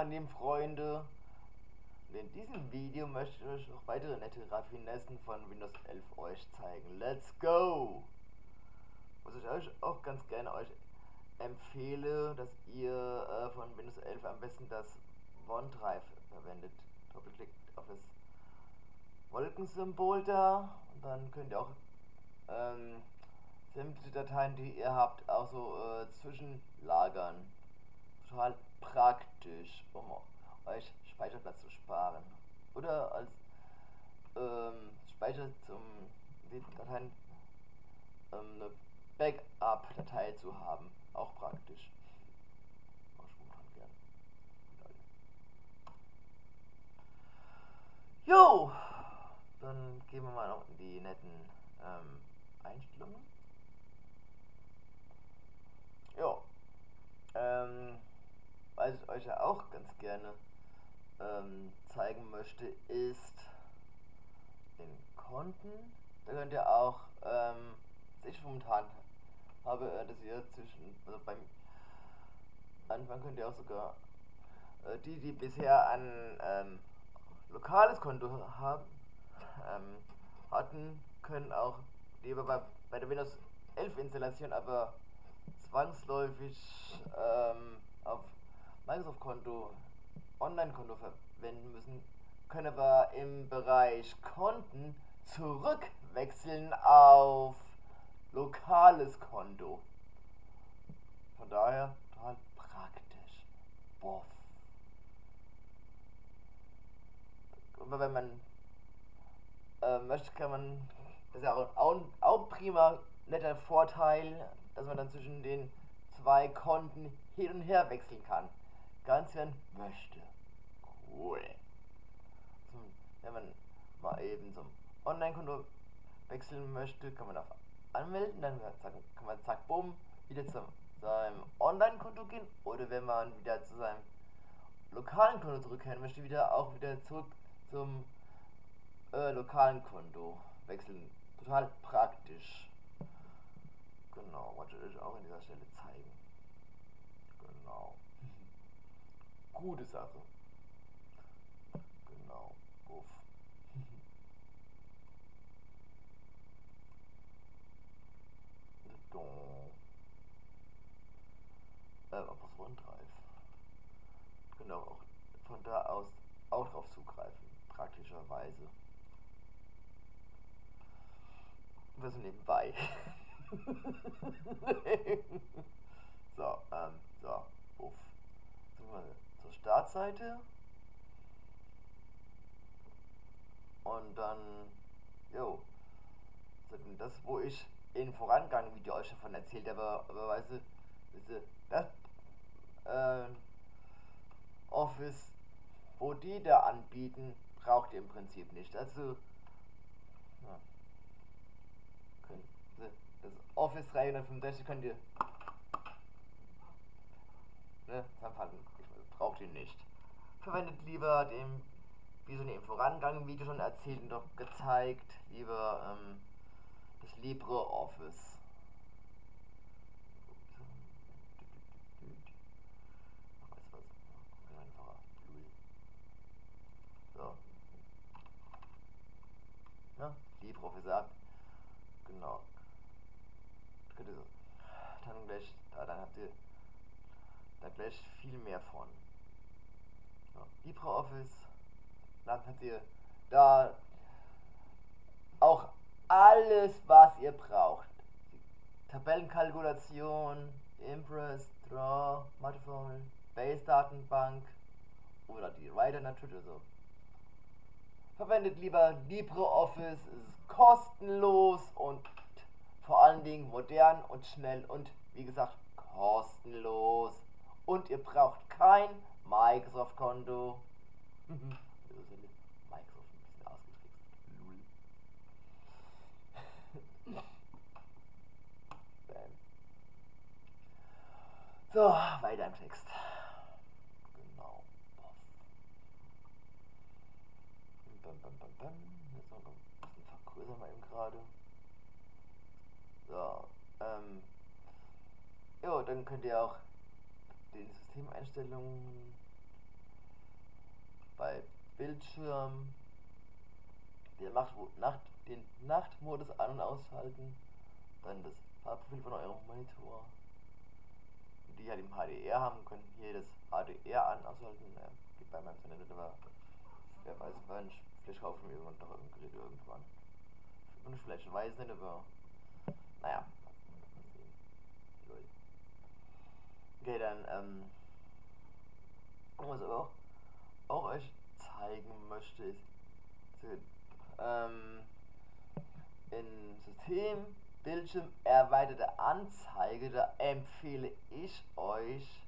meine lieben Freunde. In diesem Video möchte ich euch noch weitere nette Raffinessen von Windows 11 euch zeigen. Let's go! Was ich euch auch ganz gerne euch empfehle, dass ihr äh, von Windows 11 am besten das OneDrive verwendet. Doppelklickt auf das Wolkensymbol da und dann könnt ihr auch ähm, sämtliche Dateien, die ihr habt, auch so äh, zwischenlagern. Total praktisch, um euch Speicherplatz zu sparen. Oder als ähm, Speicher zum die Dateien ähm, eine Backup-Datei zu haben. Auch praktisch. Jo! Dann gehen wir mal noch in die netten ähm, Einstellungen. Ja. Ähm, was ich euch ja auch ganz gerne ähm, zeigen möchte, ist in Konten. Da könnt ihr auch, ähm, ich momentan habe, äh, dass ihr zwischen, also beim Anfang könnt ihr auch sogar äh, die, die bisher ein ähm, lokales Konto haben, ähm, hatten, können auch lieber bei, bei der Windows 11 Installation aber zwangsläufig ähm, auf Microsoft-Konto, Online-Konto verwenden müssen, können aber im Bereich Konten zurückwechseln auf lokales Konto. Von daher total praktisch. Boff. Aber wenn man äh, möchte, kann man, das ist ja auch, auch, auch prima netter Vorteil, dass man dann zwischen den zwei Konten hin und her wechseln kann. Ganz wenn möchte. Cool. Zum, wenn man mal eben zum Online-Konto wechseln möchte, kann man auf Anmelden, dann kann man zack, bumm, wieder zu seinem Online-Konto gehen. Oder wenn man wieder zu seinem lokalen Konto zurückkehren möchte, wieder auch wieder zurück zum äh, lokalen Konto wechseln. Total praktisch. Genau, wollte ich auch an dieser Stelle zeigen. Genau. Gute Sache. Genau. Uff. äh, das OneDrive. Genau, auch von da aus auch drauf zugreifen, praktischerweise. Was nebenbei. so, ähm, so, uff. Sind wir zur Startseite. Und dann, jo, das, wo ich in Vorangang Video euch davon erzählt habe, aber weißt du, das äh, Office, wo die da anbieten, braucht ihr im Prinzip nicht. Also, ja, das Office 365 könnt ihr ne, zusammenfassen. Braucht ihr nicht. Verwendet lieber dem, wie so im Vorangang Video schon erzählt und doch gezeigt, lieber ähm, das LibreOffice. So. Ja, LibreOffice. Genau dann gleich, da, dann habt ihr da gleich viel mehr von. LibreOffice, habt ihr da auch alles, was ihr braucht. Tabellenkalkulation, Impress, Draw, Multiformel, Base-Datenbank oder die Writer natürlich so. Verwendet lieber LibreOffice, es ist kostenlos und vor allen Dingen modern und schnell und wie gesagt kostenlos. Und ihr braucht kein Microsoft-Konto. Microsoft ein bisschen ausgetrickst. so, weiter im Text. Genau. Bam, bam, bam, bam. Jetzt noch ein bisschen vergrößern wir eben gerade. So, ähm, jo, dann könnt ihr auch den Systemeinstellungen Bildschirm, der Nacht, Nacht, den Nachtmodus an- und ausschalten, dann das Farbprofil von eurem Monitor. Die halt im HDR haben, können hier das HDR an ausschalten. Ja, geht bei meinem Internet aber wer weiß wann. Vielleicht kaufen wir irgendwann doch ein Gerät irgendwann. Und vielleicht weiß nicht, aber naja. Okay, dann, ähm, was aber auch, auch euch zeigen möchte, ist, ähm, in System, Bildschirm, erweiterte Anzeige, da empfehle ich euch,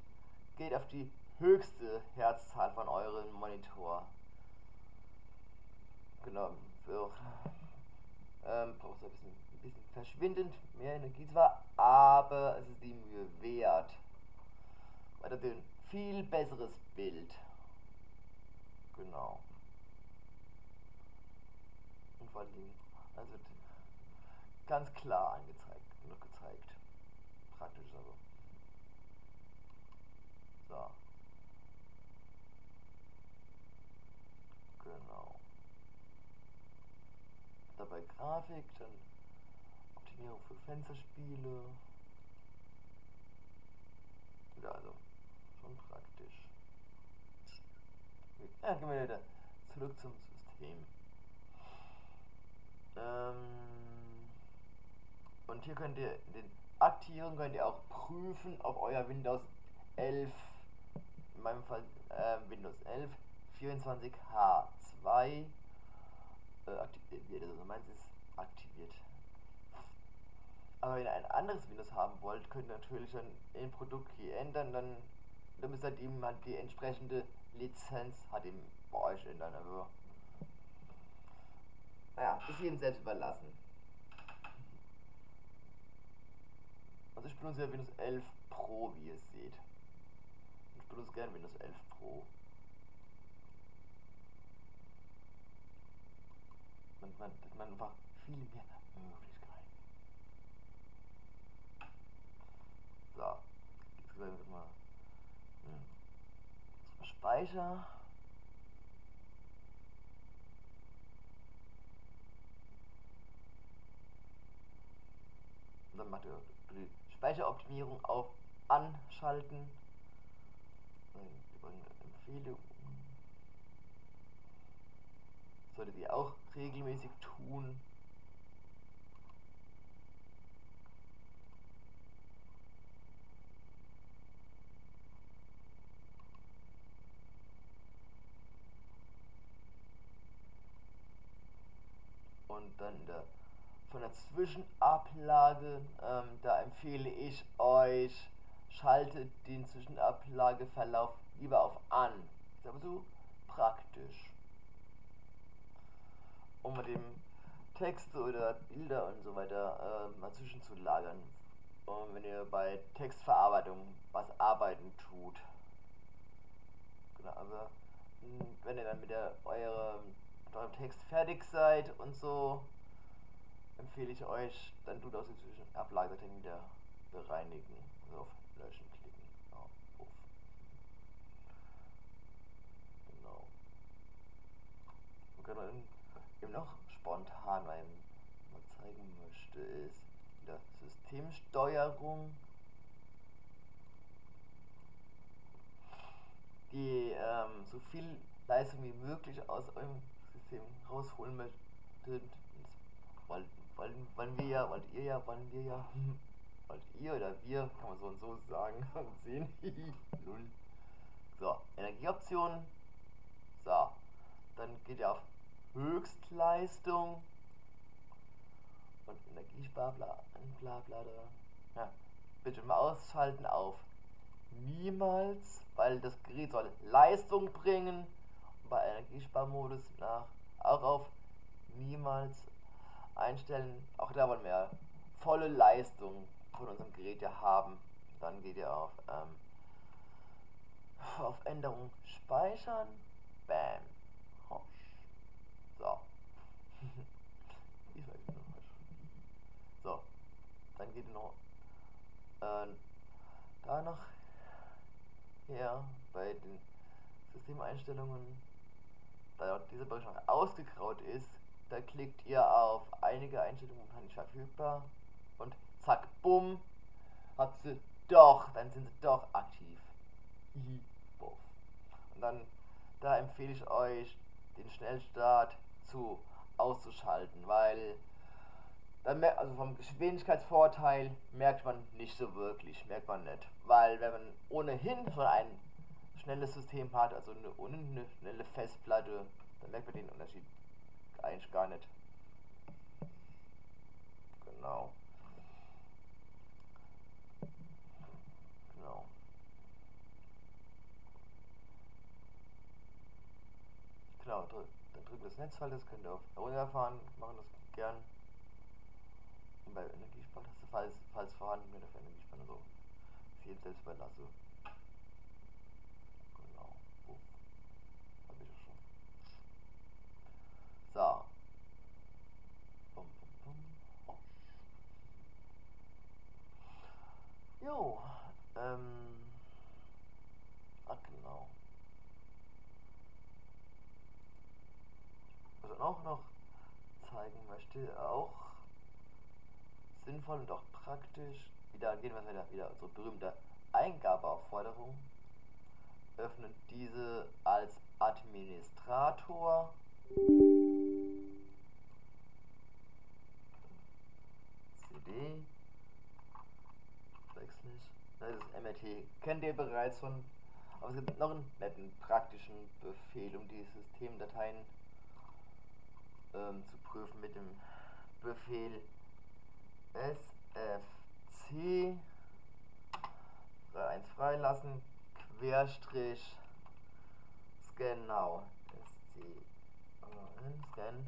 geht auf die höchste Herzzahl von eurem Monitor. Genau, für, ähm, braucht ein bisschen, ein bisschen verschwindend mehr Energie zwar, aber es ist die Mühe wert. Ein viel besseres Bild. Genau. Und vor allem, also ganz klar angezeigt, noch gezeigt. Praktisch also. So. Genau. Dabei Grafik, dann Optimierung für Fensterspiele. Ja, also schon praktisch. Ja, gehen wir wieder zurück zum System. Ähm, und hier könnt ihr den aktivieren, könnt ihr auch prüfen, ob euer Windows 11, in meinem Fall äh, Windows 11 24H2 äh, aktiviert wird. Also meins ist aktiviert. Aber wenn ihr ein anderes Windows haben wollt, könnt ihr natürlich dann in Produkt hier ändern, dann, dann müsst ihr eben halt die entsprechende Lizenz hat eben bei euch ändern. Aber naja, ist jedem selbst überlassen. Also ich benutze ja Windows 11 Pro, wie ihr seht. Ich benutze gerne Windows 11 Pro. Man, man, man einfach viel mehr Möglichkeiten. So, jetzt werden wir mal hm. Speicher. Und dann macht ihr die Speicheroptimierung auf Anschalten. Über Empfehlungen. Solltet ihr auch regelmäßig tun. Der von der Zwischenablage, ähm, da empfehle ich euch, schaltet den Zwischenablageverlauf lieber auf an. Ist aber so praktisch. Um mit dem Texte oder Bilder und so weiter äh, mal zwischenzulagern. Und wenn ihr bei Textverarbeitung was arbeiten tut. Genau, also wenn ihr dann mit der eurem, eurem Text fertig seid und so, empfehle ich euch, dann tut aus inzwischen Ablagerten wieder bereinigen. Also auf Löschen klicken. Ja, genau. Und gerade eben noch spontan weil mal zeigen möchte, ist der Systemsteuerung die ähm, so viel Leistung wie möglich aus eurem System rausholen möchtet, wollt, wollen, wollen wir ja, wollt ihr ja, wollen wir ja, wollt ihr oder wir, kann man so und so sagen sehen. Null. so, Energieoptionen. So, dann geht ihr auf Höchstleistung und Energiespar, bla bla bla. Ja, bitte mal ausschalten auf niemals, weil das Gerät soll Leistung bringen. Und bei Energiesparmodus nach auch auf niemals einstellen. Auch da wollen wir volle Leistung von unserem Gerät ja haben. Dann geht ihr auf, ähm, auf Änderung speichern. Bam. So. so. Dann geht ihr noch äh, da noch her bei den Systemeinstellungen da dieser Bereich noch ausgegraut ist, da klickt ihr auf einige Einstellungen momentan nicht verfügbar und zack, bumm, hat sie doch, dann sind sie doch aktiv. Und dann, da empfehle ich euch, den Schnellstart zu auszuschalten, weil dann also vom Geschwindigkeitsvorteil merkt man nicht so wirklich, merkt man nicht. Weil wenn man ohnehin schon ein schnelles System hat, also eine, eine schnelle Festplatte, dann merkt man den Unterschied eigentlich gar nicht. Genau. Genau. Genau, dann drücken das Netzfall, das könnt ihr auf runterfahren, machen das gern. Und bei Energiespart falls, falls vorhanden mit auf Energiespannung so. Jedem selbst überlasse. So. Bum, bum, bum. Jo, ähm. Ach genau. Was ich auch noch zeigen möchte, auch sinnvoll und auch praktisch, wir wieder, wieder so berühmte Eingabeaufforderung. Öffnen diese als Administrator CD. Wechsel. Das ist MRT. Kennt ihr bereits von. Aber es gibt noch einen netten praktischen Befehl, um die Systemdateien ähm, zu prüfen mit dem Befehl sfc 1 freilassen Querstrich scan now scan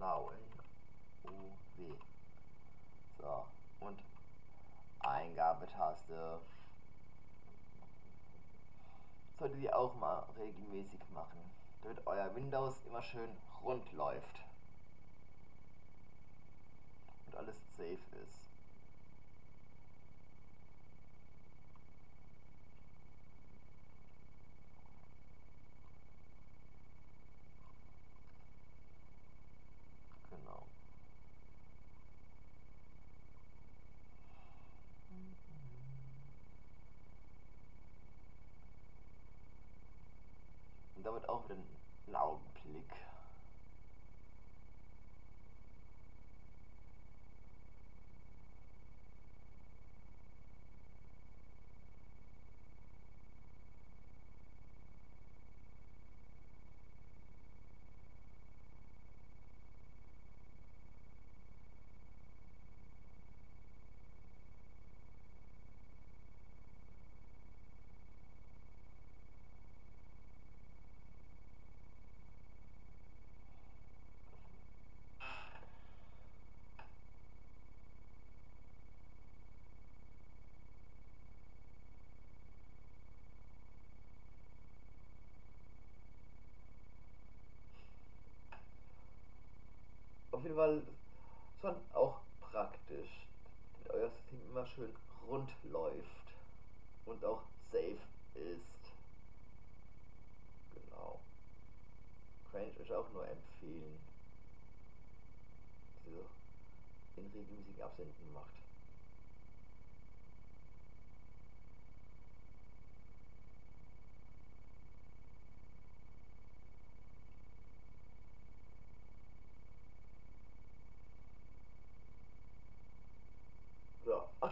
now UW. So, und Eingabetaste. Solltet ihr auch mal regelmäßig machen, damit euer Windows immer schön rund läuft. Und alles safe ist.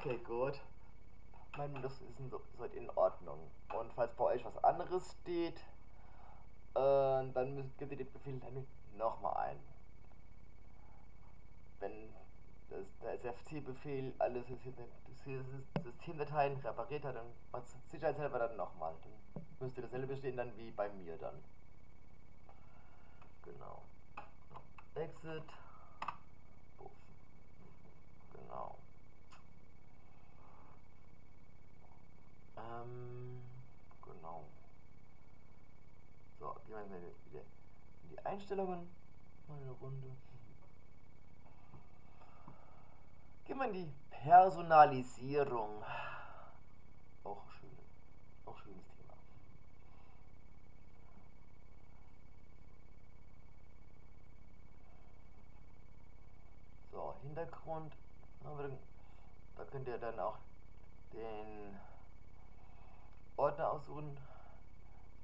Okay, gut. Mein Windows ist in, soweit in Ordnung. Und falls bei euch was anderes steht, äh, dann müsst, ihr den Befehl dann nochmal ein. Wenn das, der SFC-Befehl alle Systemdateien repariert hat, dann macht sicherheitshalber dann nochmal. Dann müsste dasselbe stehen dann wie bei mir dann. Genau. Exit. Ähm, genau. So, gehen wir wieder in die Einstellungen. Mal eine Runde. Gehen wir in die Personalisierung. Auch schön. Auch schönes Thema. So, Hintergrund. Da könnt ihr dann auch den Ordner aussuchen,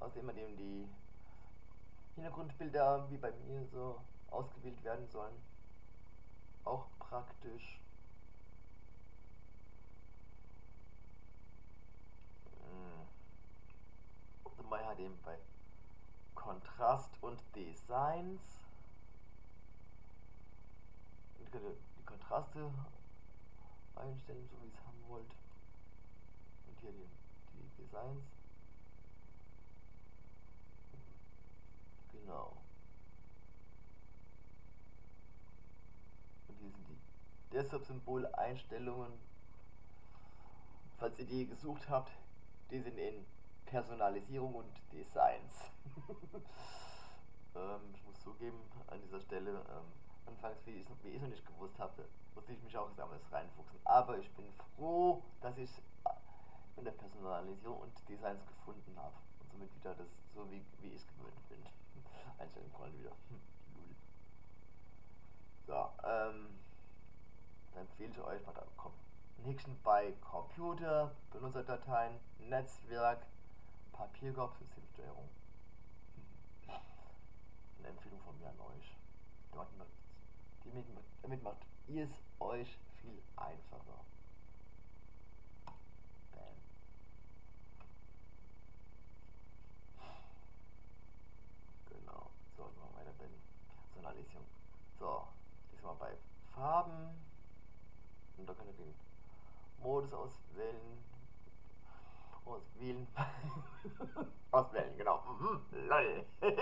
aus dem man eben die Hintergrundbilder wie bei mir so ausgewählt werden sollen. Auch praktisch. Also man hat eben bei Kontrast und Designs die Kontraste einstellen, so wie es haben wollt. Und hier die Designs. Genau. Und hier sind die Desktop-Symbol-Einstellungen. Falls ihr die gesucht habt, die sind in Personalisierung und Designs. ähm, ich muss zugeben, an dieser Stelle, ähm, anfangs, wie ich es noch nicht gewusst habe, musste ich mich auch damals reinfuchsen. Aber ich bin froh, dass ich in der Personalisierung und Designs gefunden habe. Und somit wieder das so wie, wie ich es gewöhnt bin. Einstellen konnte wieder. So, ähm, dann empfehle ich euch mal da kommt ein bei Computer, Benutzerdateien, Netzwerk, Papierkorb, Systemsteuerung. Eine Empfehlung von mir an euch. Damit macht ihr es euch viel einfacher. Bam. Genau. So, machen wir weiter bei Personalisierung. So, diesmal bei Farben. Und da könnt ihr den Modus auswählen. Auswählen. auswählen, genau. Mhm. Lol.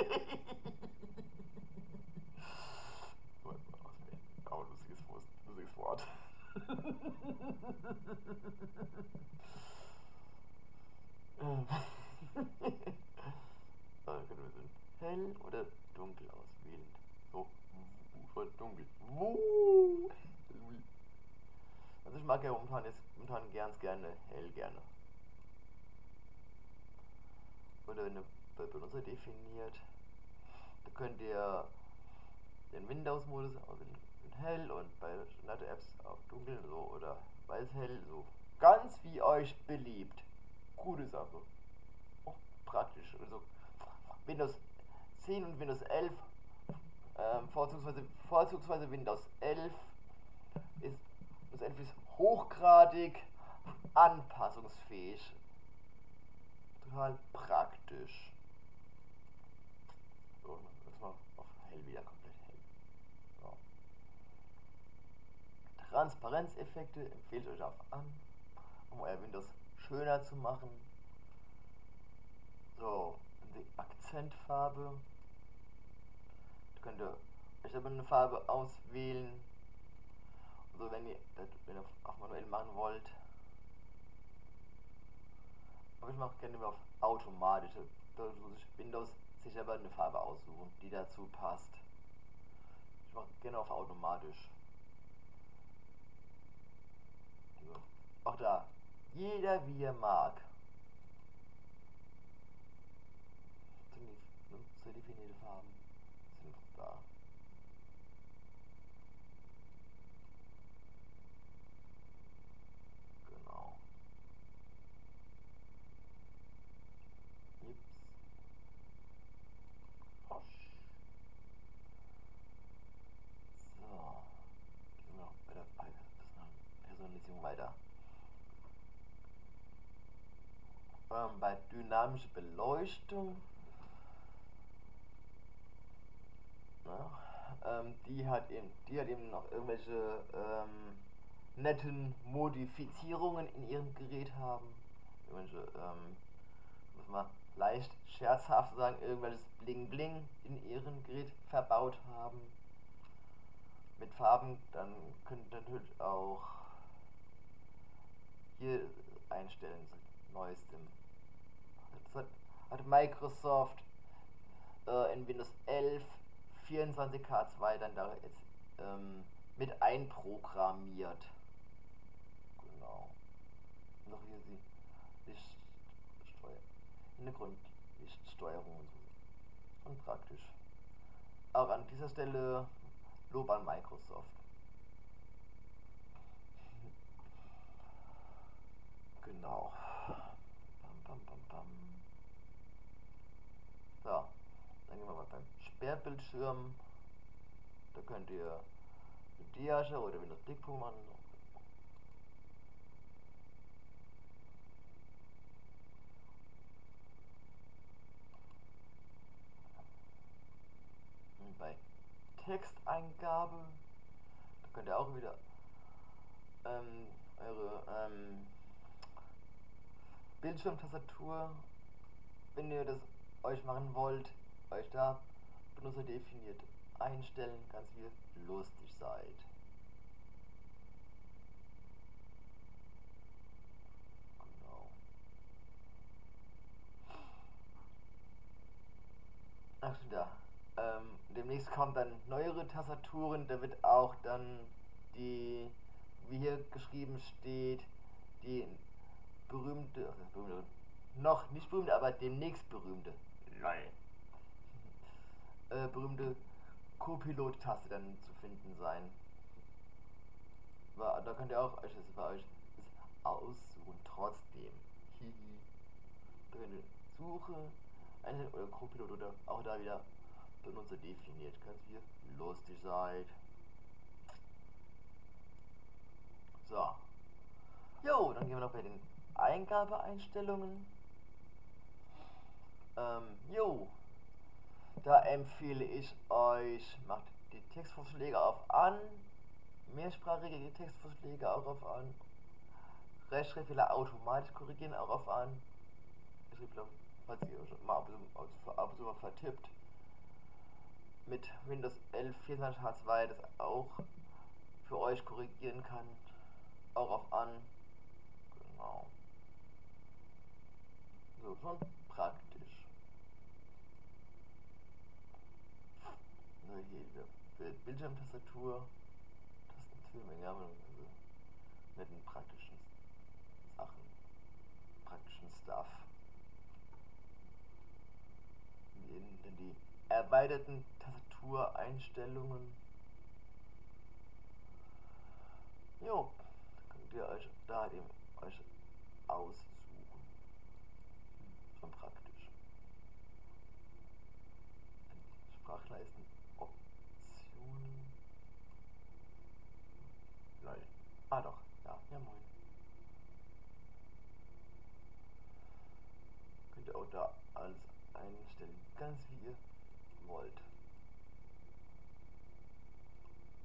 Aber lustiges, lustiges Wort. Dann können hell oder dunkel auswählen. So, voll dunkel. Also ich mag ja momentan jetzt momentan ganz gerne hell gerne. Oder eine Benutzer definiert. Da könnt ihr den Windows-Modus in hell und bei Standard-Apps auf dunkel so oder weiß-hell so. Ganz wie euch beliebt. Gute Sache. Auch praktisch. Also Windows 10 und Windows 11, ähm, vorzugsweise, vorzugsweise Windows 11 ist, Windows 11 ist hochgradig anpassungsfähig. Total praktisch. So, jetzt mal auf hell wieder komplett hell. So. Transparenzeffekte empfehle euch auch an, um euer Windows schöner zu machen. So, die Akzentfarbe. Könnt ihr euch aber eine Farbe auswählen. Also wenn ihr das wenn ihr auch manuell machen wollt. Aber ich mache gerne auf automatische. Da muss ich Windows sich aber eine Farbe aussuchen, die dazu passt. Ich mache gerne auf automatisch. Auch da. Jeder wie er mag. So definierte Farben sind da. Genau. Jips. Hosch. So. Gehen wir noch bei der Personalisierung weiter. Ähm, bei dynamischer Beleuchtung Ja, ähm, die hat eben, die hat eben noch irgendwelche ähm, netten Modifizierungen in ihrem Gerät haben. Irgendwelche, ähm, muss man leicht scherzhaft sagen, irgendwelches Bling Bling in ihrem Gerät verbaut haben. Mit Farben, dann könnt ihr natürlich auch hier einstellen, neuestem. Hat, Microsoft äh, in Windows 11 24K2 dann da jetzt ähm, mit einprogrammiert. Genau. Noch hier die Lichtsteuer. Hintergrund Lichtsteuerung und so. Und praktisch. Auch an dieser Stelle Lob an Microsoft. Startbildschirm. Da könnt ihr mit Diasche oder Windows Blickpunkt machen. Und bei Texteingabe, da könnt ihr auch wieder ähm, eure ähm, Bildschirmtastatur, wenn ihr das euch machen wollt, euch da Benutzer definiert einstellen, ganz wie ihr lustig seid. Genau. Ach da. Ähm, demnächst kommen dann neuere Tastaturen, da wird auch dann die, wie hier geschrieben steht, die berühmte, berühmte noch nicht berühmte, aber demnächst berühmte, lol, äh, berühmte Co-Pilot-Taste dann zu finden sein. Da könnt ihr auch euch das bei euch aussuchen, trotzdem. Hihi. Da könnt ihr Suche, einzeln oder Co-Pilot oder auch da wieder Benutzer definiert, ganz wie lustig seid. So. Jo, dann gehen wir noch bei den Eingabeeinstellungen. Ähm, jo. Da empfehle ich euch, macht die Textvorschläge auf an, mehrsprachige Textvorschläge auch auf an, Rechtschreibfehler automatisch korrigieren auch auf an, Rechtschreibfehler, falls ihr schon mal ab und zu mal vertippt, mit Windows 11 24 H2 das auch für euch korrigieren kann, auch auf an, genau. So, schon praktisch. Ne, hier Bildschirmtastatur, Tastenzielmenge, also netten praktischen Sachen, praktischen Stuff. In die erweiterten Tastatureinstellungen. Jo, könnt ihr euch da eben euch aussuchen. Schon praktisch. Sprachleisten, Optionen. Lol. Ah doch, ja, ja moin. Könnt ihr auch da alles einstellen, ganz wie ihr wollt.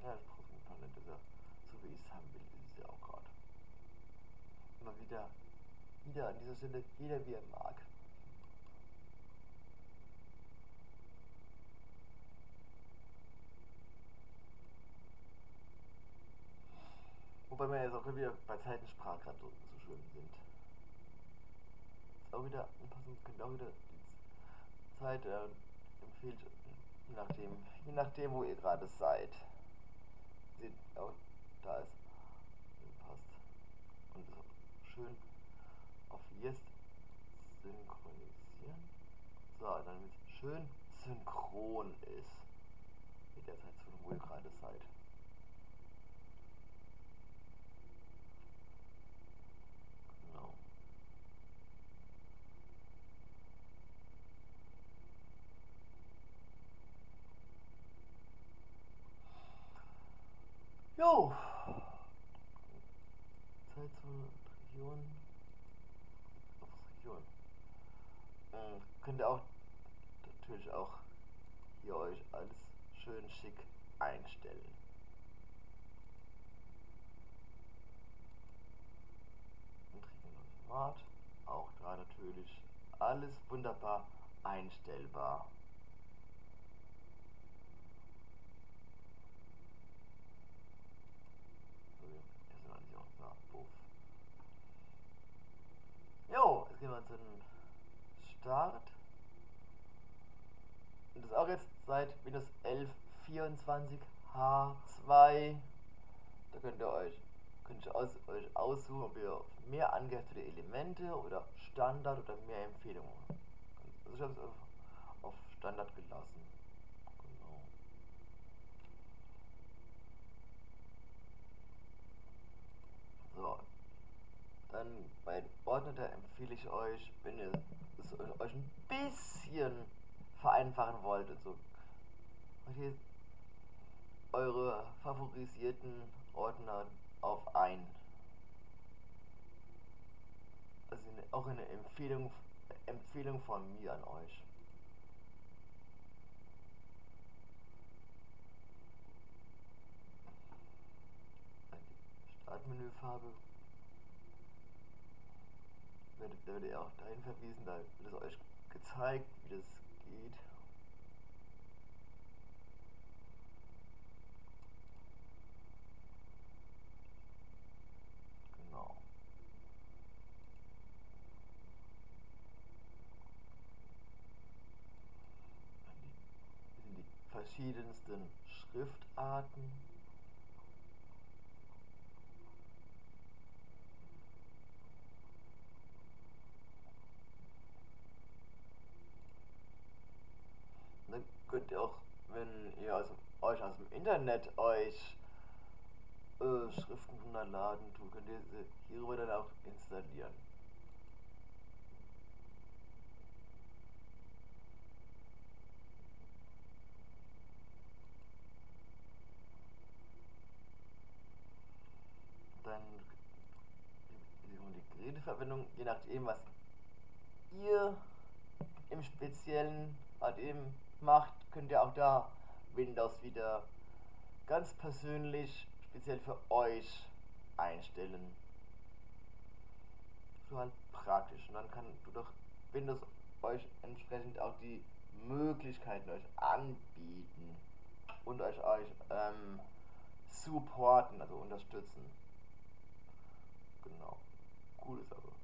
Ja, das Brustkomponent ist ja so wie ich es haben will, ist es ja auch gerade. Immer wieder, Stelle, jeder wie er mag. Wobei wir jetzt auch wieder bei Zeitensprache gerade so schön sind. Ist auch wieder anpassen, könnt auch wieder die Zeit äh, empfiehlt, je nachdem, je nachdem wo ihr gerade seid. Seht auch, da ist passt. Und schön Jetzt synchronisieren. So, damit es schön synchron ist. Mit der Zeit, wo ihr gerade seid. Genau. Zeitzone, Region. Auf Region. Äh, könnt ihr auch natürlich auch hier euch alles schön schick einstellen. Und Regionalformat. Auch da natürlich alles wunderbar einstellbar. Jo, jetzt gehen wir zu Start. Und das auch jetzt seit 11 24 H2. Da könnt ihr euch könnt ihr aus, euch aussuchen, ob ihr mehr angeheftet Elemente oder Standard oder mehr Empfehlungen. Also ich habe es auf, Standard gelassen. Genau. So. Dann bei Ordner da empfehle ich euch, wenn ihr es euch ein bisschen vereinfachen wollt, so eure favorisierten Ordner auf ein. Also auch eine Empfehlung, Empfehlung von mir an euch. Startmenüfarbe werdet, werdet ihr auch dahin verwiesen, da wird es euch gezeigt, wie das geht. Genau. Das sind die verschiedensten Schriftarten. dann könnt ihr auch, wenn ihr aus, euch aus dem Internet euch äh, Schriften runterladen tut, könnt ihr sie hierüber dann auch installieren. Dann die Geräteverwendung, je nachdem, was ihr im Speziellen halt eben macht, könnt ihr auch da Windows wieder ganz persönlich, speziell für euch einstellen. So halt praktisch. Und dann kann du doch Windows euch entsprechend auch die Möglichkeiten euch anbieten und euch euch ähm, supporten, also unterstützen. Genau. Coole Sache. So,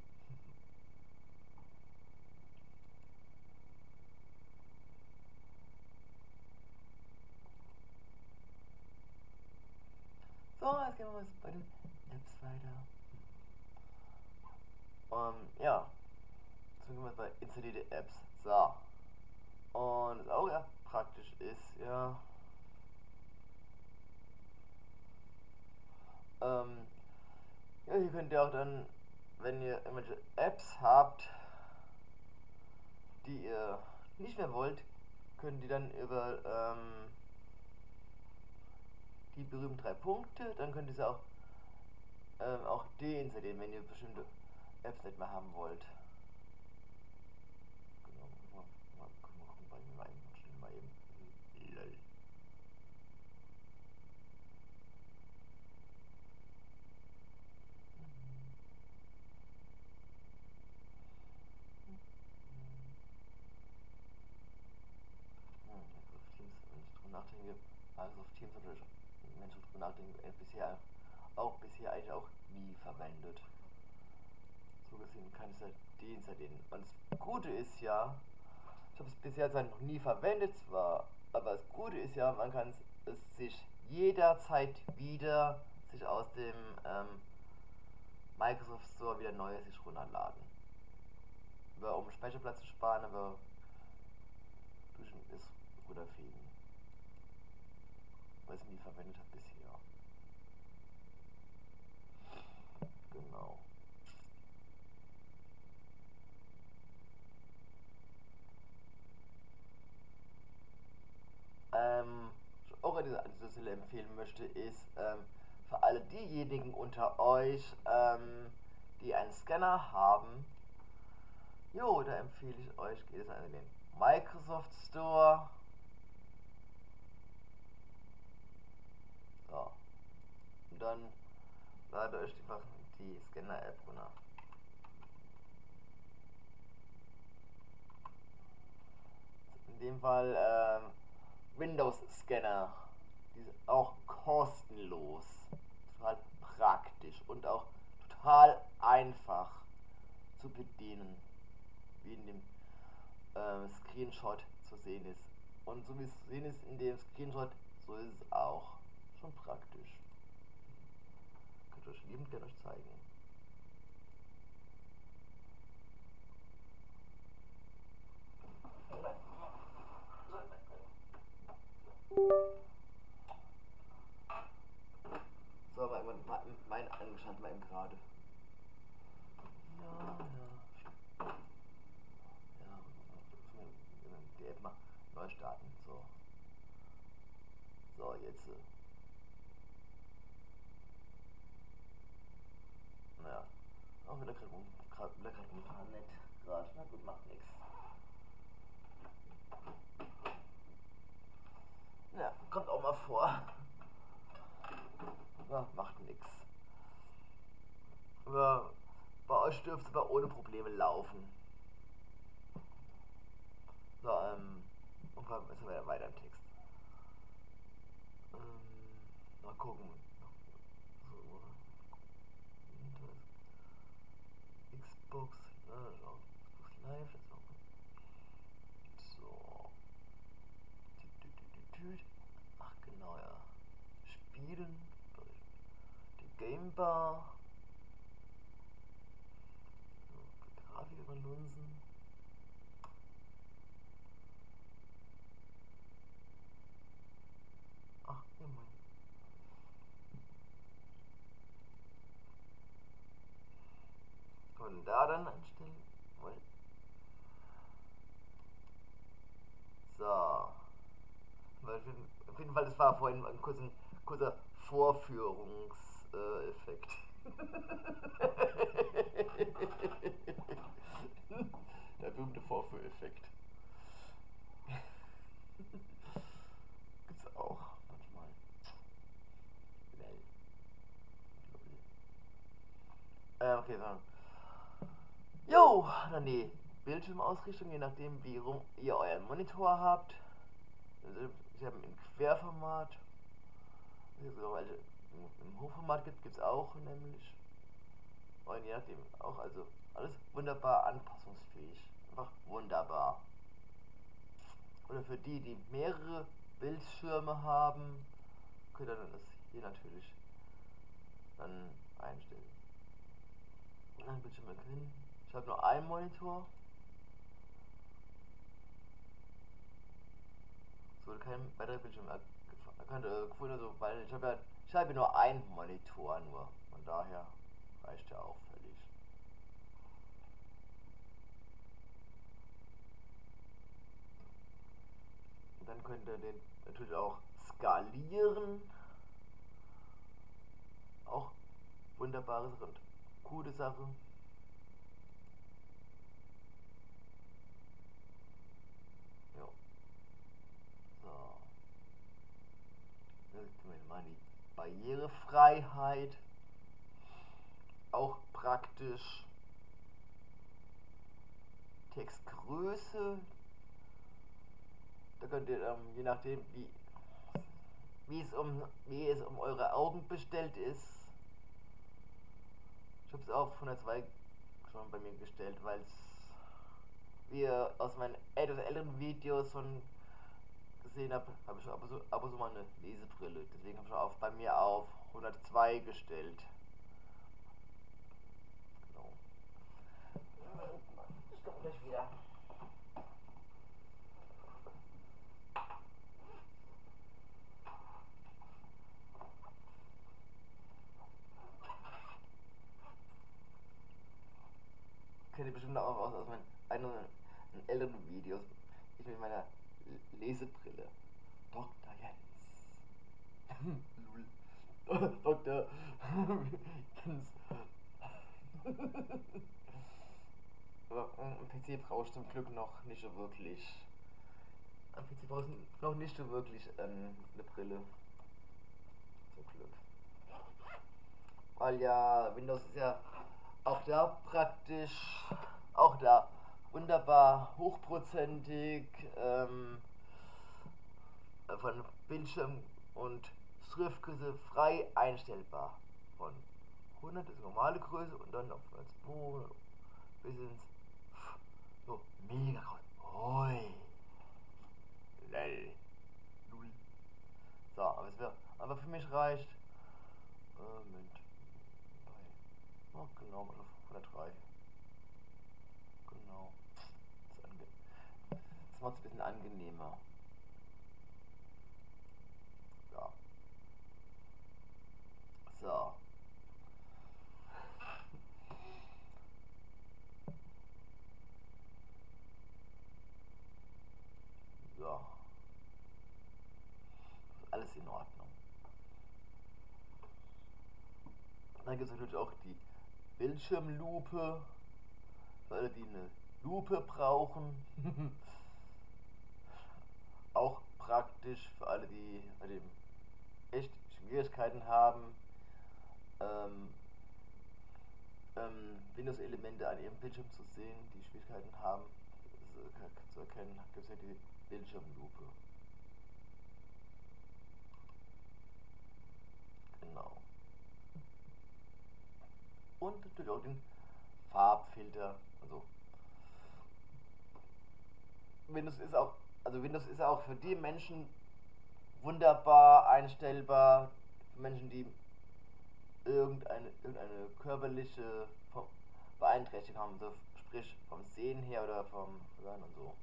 mal bei den Apps weiter. Um, ja. Jetzt gehen wir bei installierte Apps. So. Und was auch ja praktisch ist, ja. Ähm, ja, hier könnt ihr auch dann, wenn ihr irgendwelche Apps habt, die ihr nicht mehr wollt, könnt ihr dann über ähm, die berühmten drei Punkte, dann könnt ihr sie auch, ähm, auch deinstallieren, wenn ihr bestimmte Apps nicht mehr haben wollt. Genau, mal, mal, mal gucken, bei mir mal eben, mal eben. Lol. Teams, wenn ich drüber nachdenke, Microsoft Teams natürlich Menschen drüber nachdenken, äh, bisher auch bisher eigentlich auch nie verwendet. So gesehen kann es halt deinstallieren. Und das Gute ist ja, ich habe es bisher noch nie verwendet zwar, aber das Gute ist ja, man kann es sich jederzeit wieder sich aus dem ähm, Microsoft Store wieder neu sich runterladen. Aber um Speicherplatz zu sparen, aber das runterfegen. Weil ich es nie verwendet habe bisher. Genau. Ähm, was ich auch an dieser, an dieser Stelle empfehlen möchte, ist ähm, für alle diejenigen unter euch, ähm, die einen Scanner haben, jo, da empfehle ich euch, geht es an den Microsoft Store. So. Und dann ladet euch einfach die Scanner-App runter. In dem Fall ähm, Windows Scanner. Die sind auch kostenlos. Total praktisch und auch total einfach zu bedienen. Wie in dem ähm, Screenshot zu sehen ist. Und so wie es zu sehen ist in dem Screenshot, so ist es auch. Schon praktisch. Könnt ihr euch liebend gerne euch zeigen. So, kaufen Dann einstellen. Moin. So. Auf jeden Fall, das war vorhin ein kurzer, kurzer Vorführungseffekt. Der berühmte Vorführeffekt. Gibt's auch manchmal. Äh, okay, dann. Jo, dann die Bildschirmausrichtung, je nachdem, wie rum ihr euren Monitor habt. Also, ich habe im Querformat. Also, Im Hochformat gibt es auch nämlich. Und je nachdem auch, also alles wunderbar anpassungsfähig. Einfach wunderbar. Oder für die, die mehrere Bildschirme haben, könnt ihr dann das hier natürlich dann einstellen. Ein Bildschirm erkennen. Ich habe nur einen Monitor. Es wurde kein weiterer Bildschirm erkannt, äh, gefunden, also, weil ich habe ja, ich habe nur einen Monitor nur. Von daher reicht ja auch völlig. Und dann könnt ihr den natürlich auch skalieren. Auch wunderbare und gute Sache. Ja. So. Jetzt tun wir mal die Barrierefreiheit. Auch praktisch. Textgröße. Da könnt ihr ähm, je nachdem wie wie es um wie es um eure Augen bestellt ist. Ich habe es auf 102 schon bei mir gestellt, weil es wir aus meinen etwas älteren Videos schon gesehen habe, habe ich schon ab und, so, ab so mal Lesebrille. Deswegen habe ich auch bei mir auf 102 gestellt. Genau. Ich komme gleich wieder. Kennt ihr bestimmt auch aus, aus meinen einen, älteren Videos. Ich mit meiner Lesebrille. Dr. Jens. Lul. Dr. Jens. Aber am PC brauchst du zum Glück noch nicht so wirklich. Am PC brauchst du noch nicht so wirklich ähm, eine Brille. Zum Glück. Weil ja, Windows ist ja auch da praktisch, auch da wunderbar hochprozentig ähm, von Bildschirm und Schriftgröße frei einstellbar. Von 100 ist normale Größe und dann auf 2 bis ins mega groß. Oi. Lel. Null. So, aber es wird, aber für mich reicht. Äh, Moment. Oh, genau, mal auf 103. Genau. Das macht es ein bisschen angenehmer. Ja. So. So. Alles in Ordnung. Dann gibt es natürlich auch die Bildschirmlupe. Für alle, die eine Lupe brauchen. auch praktisch für alle, die bei dem echt Schwierigkeiten haben. Ähm, ähm, Windows-Elemente an ihrem Bildschirm zu sehen, die Schwierigkeiten haben zu erkennen, gibt es ja die Bildschirmlupe. Genau. Und den Farbfilter. Also Windows ist auch, also Windows ist auch für die Menschen wunderbar einstellbar, für Menschen, die irgendeine, irgendeine körperliche Beeinträchtigung haben, so sprich vom Sehen her oder vom Hören und so.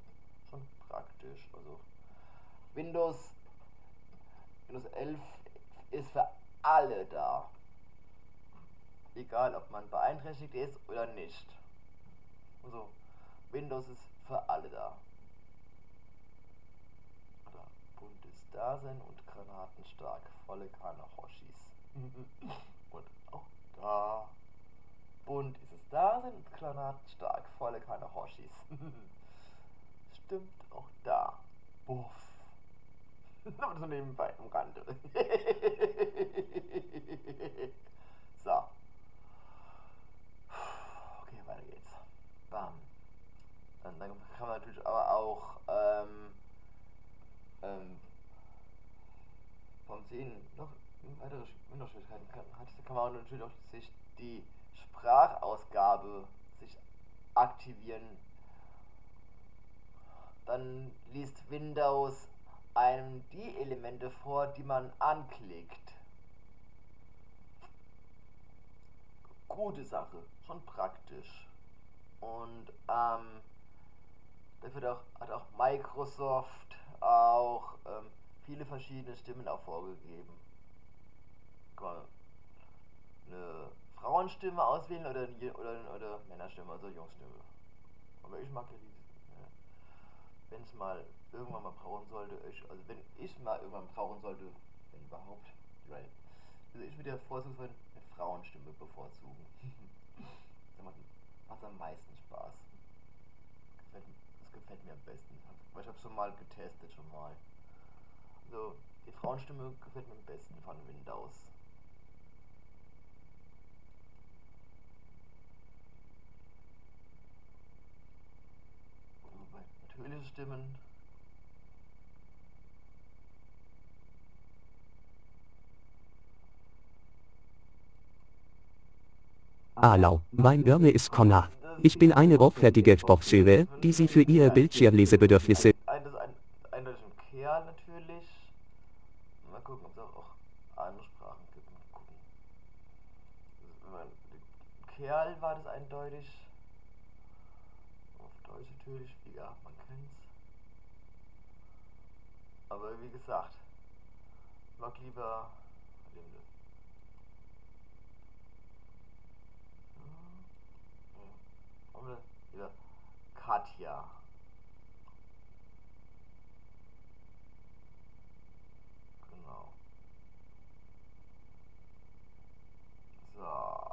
Schon praktisch. Also Windows, Windows 11 ist für alle da. Egal ob man beeinträchtigt ist oder nicht. Also Windows ist für alle da. Oder buntes Dasein und granatenstark, volle Kanne Hoshis. und auch da bunt ist es da sind granatenstark, volle Kanne Hoshis. Stimmt auch da. Buff. Aber so nebenbei am Rande. so. Okay, weiter geht's. Bam. Dann, dann kann man natürlich aber auch ähm, ähm, vom Sehen noch weitere Schwierigkeiten hat, kann man natürlich auch sich die Sprachausgabe sich aktivieren. Dann liest Windows einem die Elemente vor, die man anklickt. Gute Sache, schon praktisch. Und ähm, dafür hat auch, hat auch Microsoft auch ähm, viele verschiedene Stimmen auch vorgegeben. Eine Frauenstimme auswählen oder, oder, oder Männerstimme, also Jungsstimme. Aber ich mag ja die, wenn es mal irgendwann mal brauchen sollte, ich, also wenn ich mal irgendwann brauchen sollte, wenn überhaupt, right. Also ich würde ja vorzugsweise eine Frauenstimme bevorzugen. das macht, am meisten Spaß. Gefällt, das gefällt mir am besten. Weil ich habe schon mal getestet schon mal. Also die Frauenstimme gefällt mir am besten von Windows. natürliche Stimmen. Hallo, mein Name ist Connor. Ich bin eine hochwertige Sprachschere, die Sie für Ihre Bildschirmlesebedürfnisse... Eindeutig ein Kerl natürlich. Mal gucken, ob es auch andere Sprachen gibt. Mal gucken. Kerl war das eindeutig. Auf Deutsch natürlich, ja, man kennt's. Aber wie gesagt, mag lieber Und wieder Katja. Genau. So.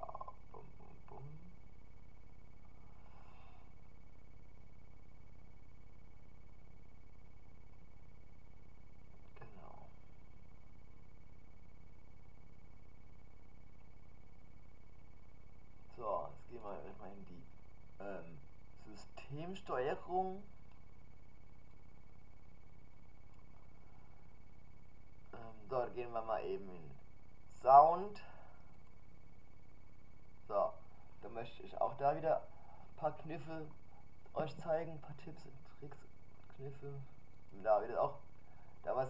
Systemsteuerung. Ähm, dort gehen wir mal eben in Sound. So, da möchte ich auch da wieder ein paar Kniffe euch zeigen, ein paar Tipps und Tricks, Kniffe. Da wieder auch da was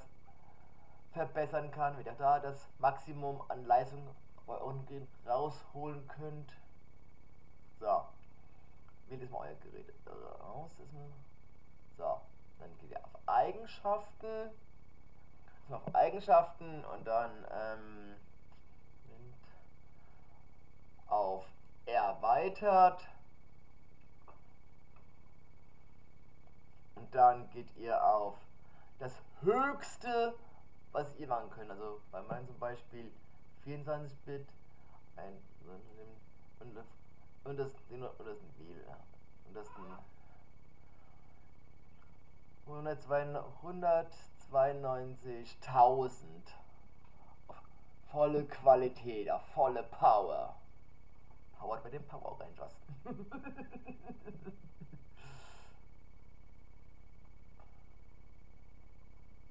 verbessern kann, wieder da das Maximum an Leistung bei euren rausholen könnt. So wählt jetzt mal euer Gerät raus. So, dann geht ihr auf Eigenschaften. Auf Eigenschaften und dann ähm, auf erweitert. Und dann geht ihr auf das höchste, was ihr machen könnt. Also bei meinem zum Beispiel 24-Bit, ein und und das, und das ein Wähl, ja. Und das ein 192.000 volle Qualität, volle Power. Powered bei den Power Rangers.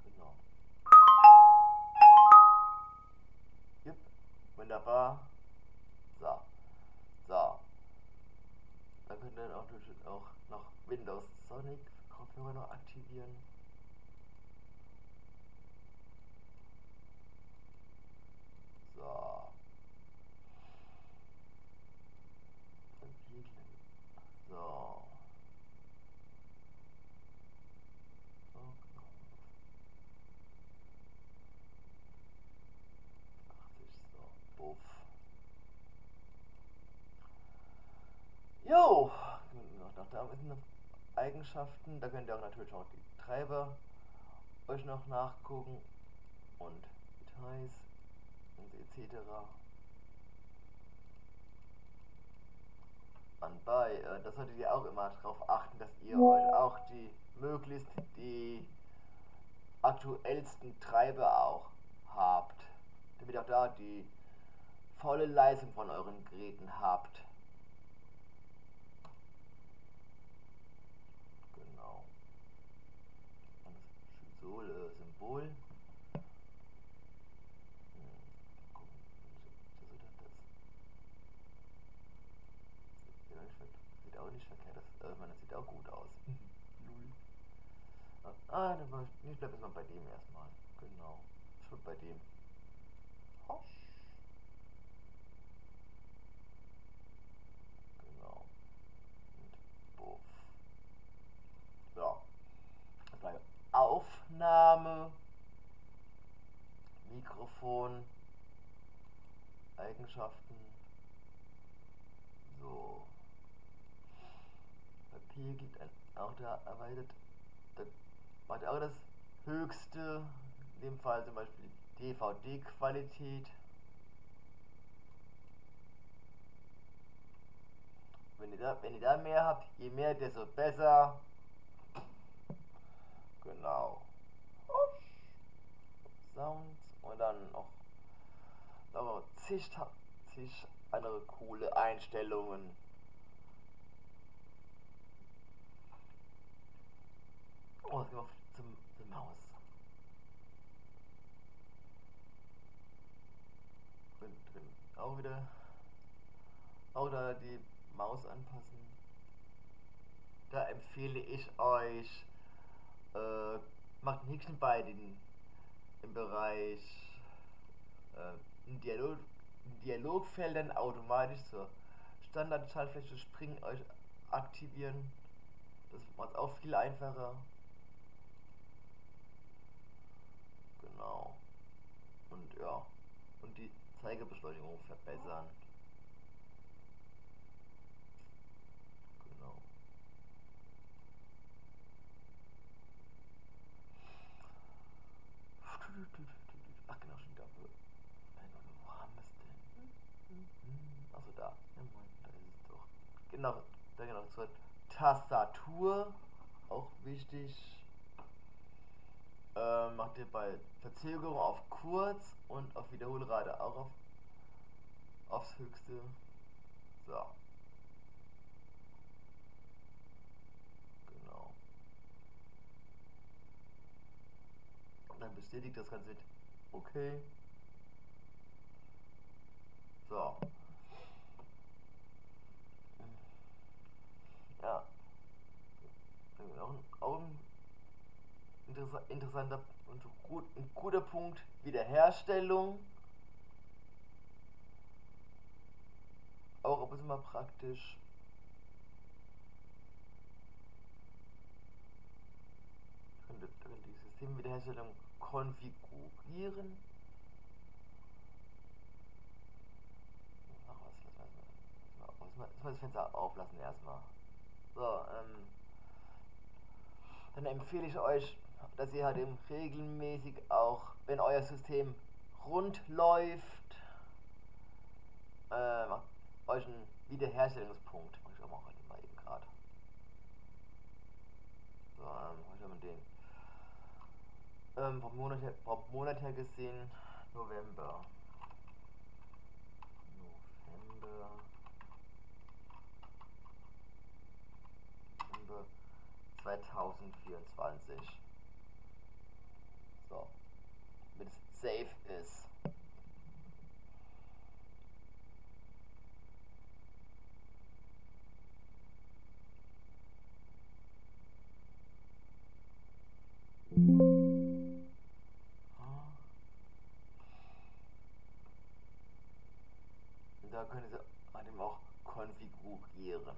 genau. Jupp, wunderbar. So. So. Dann könnt ihr auch, auch noch Windows Sonic Kopfhörer noch aktivieren. So. So. So, genau. 80, so. Buff. Jo! Nach da sind noch Eigenschaften. Da könnt ihr auch natürlich auch die Treiber euch noch nachgucken und Details und etc. Anbei, äh, das solltet ihr auch immer darauf achten, dass ihr euch auch die möglichst die aktuellsten Treiber auch habt, damit auch da die volle Leistung von euren Geräten habt. Genau. Und das Symbol, sieht das. Sieht auch nicht, verkehrt aus. Ich meine, das sieht auch gut aus. Lul. Ah, dann ich, ich bleib jetzt mal bei dem erstmal. Genau. Ich würd bei dem. Hosch. Genau. Und buff. So. Bei Aufnahme. Mikrofon. Eigenschaften. So. Bei Pegel dann auch da erweitert. Da macht auch das höchste. In dem Fall zum Beispiel DVD-Qualität. Wenn ihr, da, wenn ihr da mehr habt, je mehr, desto besser. Genau. Sounds und dann noch, noch zig, zig andere coole Einstellungen. Oh, jetzt gehen wir zum, zur Maus. Drin, drin. Auch wieder. Auch da die Maus anpassen. Da empfehle ich euch, äh, macht ein bei den im Bereich äh, Dialog, Dialogfeldern automatisch zur Standardschaltfläche springen, euch aktivieren. Das macht auch viel einfacher. Genau. Und ja. Und die Zeigebeschleunigung verbessern. Genau. Ach genau, schon da. Wo wo haben wir es denn? Achso, da. Ja, moin, da ist es doch. Genau, da genau. Zur Tastatur. Auch wichtig. Äh, macht ihr bei Verzögerung auf kurz und auf Wiederholrate auch auf aufs höchste. So. Genau. Und dann bestätigt das Ganze mit okay. So. Ja. Auch ein, auch ein interessa interessanter und gut, ein guter Punkt Wiederherstellung. Auch ein bisschen mal praktisch. Könnt ihr könnt die Systemwiederherstellung konfigurieren. Das Fenster auflassen erstmal. So, ähm. Dann empfehle ich euch, dass ihr halt eben regelmäßig auch, wenn euer System rund läuft, äh, euch einen Wiederherstellungspunkt. Mach ich auch mal heute mal eben gerade. So, ähm, heute haben den. Ähm, vom Monat her, vom Monat her gesehen, November. November. November 2024. safe ist. Da können Sie an auch konfigurieren.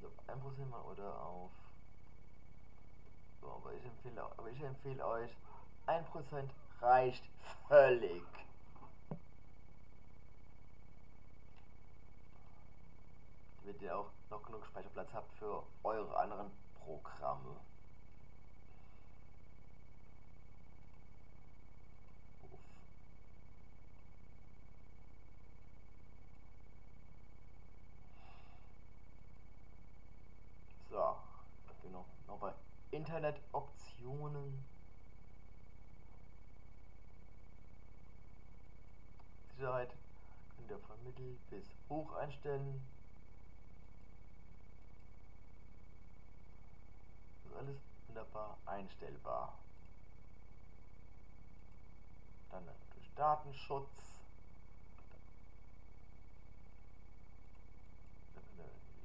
So, 1% mal oder auf. So, aber ich empfehle, aber ich empfehle euch, 1% reicht völlig. Damit ihr auch noch genug Speicherplatz habt für eure anderen Programme. So, genau, noch Internetoptionen. Sicherheit könnt ihr von mittel bis hoch einstellen. Das ist alles wunderbar einstellbar. Dann durch Datenschutz.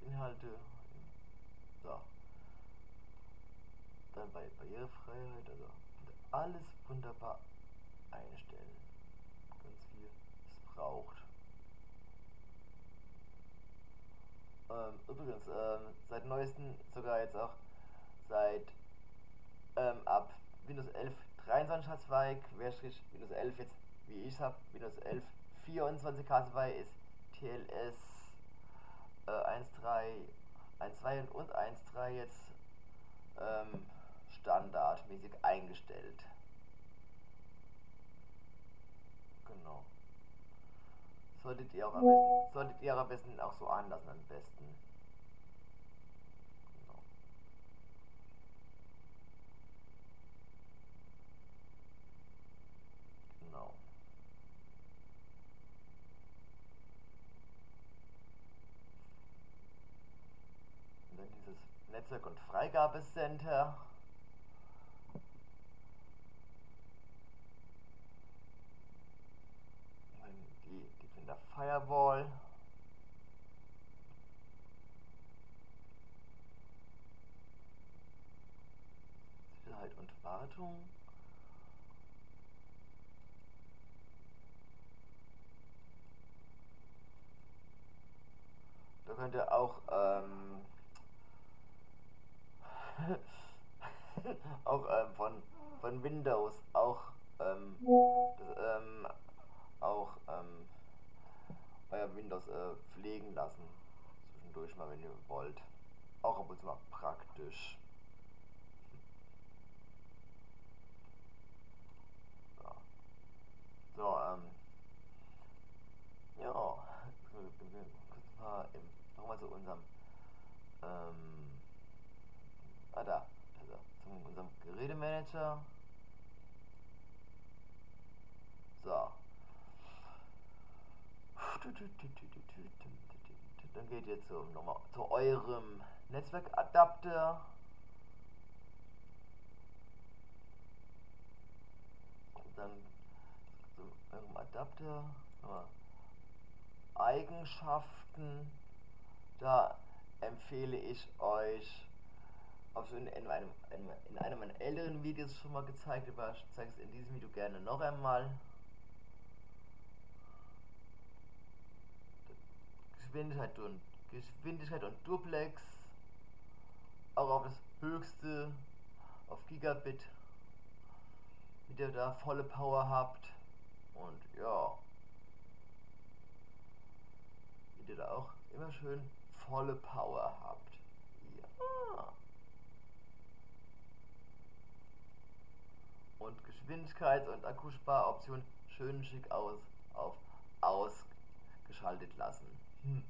Inhalte so. Dann bei Barrierefreiheit, also alles wunderbar einstellen. Ganz viel es braucht. Ähm, übrigens, ähm, seit neuestem sogar jetzt auch seit ähm, ab Windows 11 23 H2, Querstrich Windows 11 jetzt, wie ich habe, Windows 11 24 H2 ist TLS äh, 1.3 1.2 und 1.3 jetzt ähm, standardmäßig eingestellt. Genau. Solltet ihr auch am besten, solltet ihr am besten auch so anlassen am besten. Genau. Genau. Und dann dieses Netzwerk- und Freigabecenter. Dann die Defender Firewall. Sicherheit und Wartung. Da könnt ihr auch ähm, auch ähm, von, von Windows auch ähm, das, ähm, auch ähm, euer Windows äh, pflegen lassen. Zwischendurch mal, wenn ihr wollt. Auch ab und zu mal praktisch. So, so ähm, ja, kurz mal im, nochmal zu unserem ähm, Ah, da. Also, zu unserem Gerätemanager. So. Dann geht ihr zu, nochmal, zu eurem Netzwerkadapter. Dann zu eurem Adapter. Eigenschaften. Da empfehle ich euch auch schon in einem, in einem meiner älteren Videos schon mal gezeigt, aber ich zeige es in diesem Video gerne noch einmal. Geschwindigkeit und Geschwindigkeit und Duplex auch auf das höchste auf Gigabit mit der da volle Power habt und ja wie ihr da auch immer schön volle Power habt ja und Geschwindigkeits- und Akkusparoption schön schick aus auf ausgeschaltet lassen. Hm.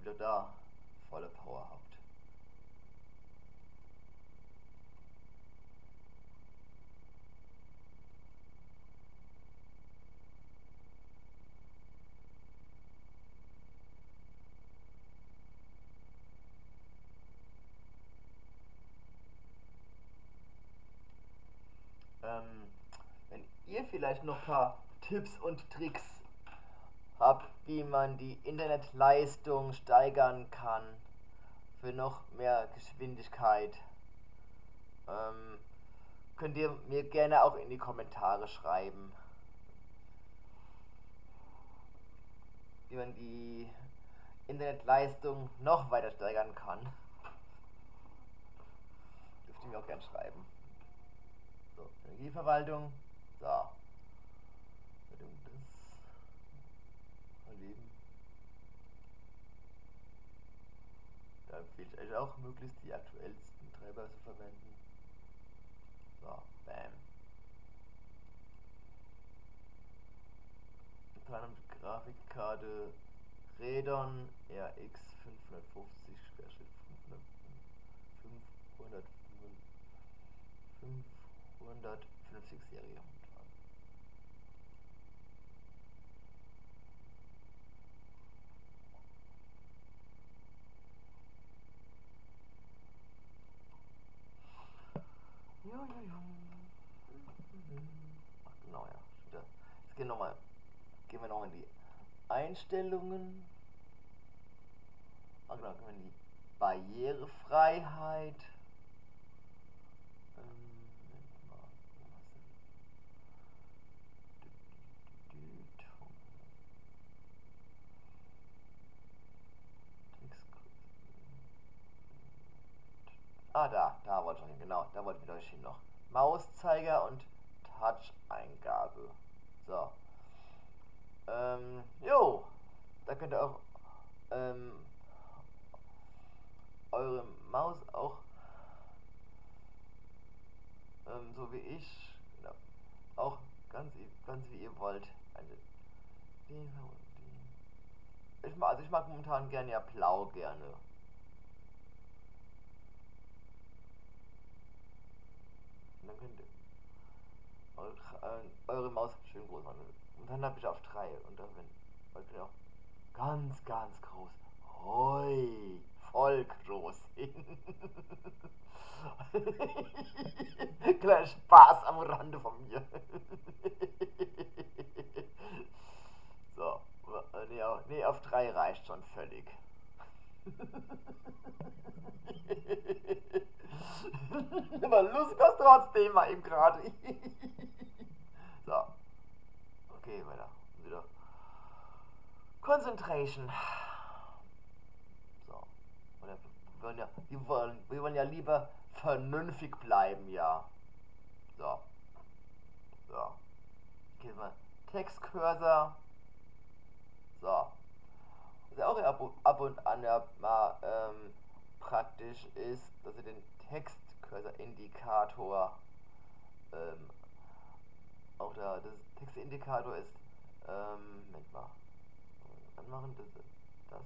Wieder da volle Power habt. vielleicht noch ein paar Tipps und Tricks habe, wie man die Internetleistung steigern kann für noch mehr Geschwindigkeit, ähm, könnt ihr mir gerne auch in die Kommentare schreiben. Wie man die Internetleistung noch weiter steigern kann. Dürft ihr mir auch gerne schreiben. So, Energieverwaltung. So. Da empfehle ich euch auch möglichst die aktuellsten Treiber zu verwenden. So, bam. Planung Grafikkarte Redon RX 550 Schwerschritt 550 Serie. Ja, ja, ja. Ach, genau, ja. Jetzt gehen, noch mal, gehen wir nochmal in die Einstellungen. Ach, genau, gehen wir in die Barrierefreiheit. Ähm, Ah, da, da wollte ich hin, genau, da wollte ich mit euch hin noch. Mauszeiger und Touch-Eingabe. So. Ähm, jo, da könnt ihr auch ähm, eure Maus auch ähm, so wie ich, genau, auch ganz, ganz wie ihr wollt. Ich also ich mag momentan gerne ja blau gerne. Und dann könnt ihr eure, äh, eure Maus schön groß machen. Und dann habe ich auf 3 und dann wenn wollt ihr auch ganz, ganz groß. Hoi, voll groß hin. Kleiner Spaß am Rande von mir. so, äh, nee, auf 3 reicht schon völlig. Aber lustig was trotzdem mal eben gerade. so. Okay, weiter. Wieder. Concentration. So. Wir wollen ja, wir wollen, wir wollen ja lieber vernünftig bleiben, ja. So. So. Okay, mal. Textcursor. So. Was auch ab, ab und an ja mal ähm, praktisch ist, dass ihr den Textcursor-Indikator ähm, auch da, das Textindikator ist, ähm, Moment mal, anmachen, das, das,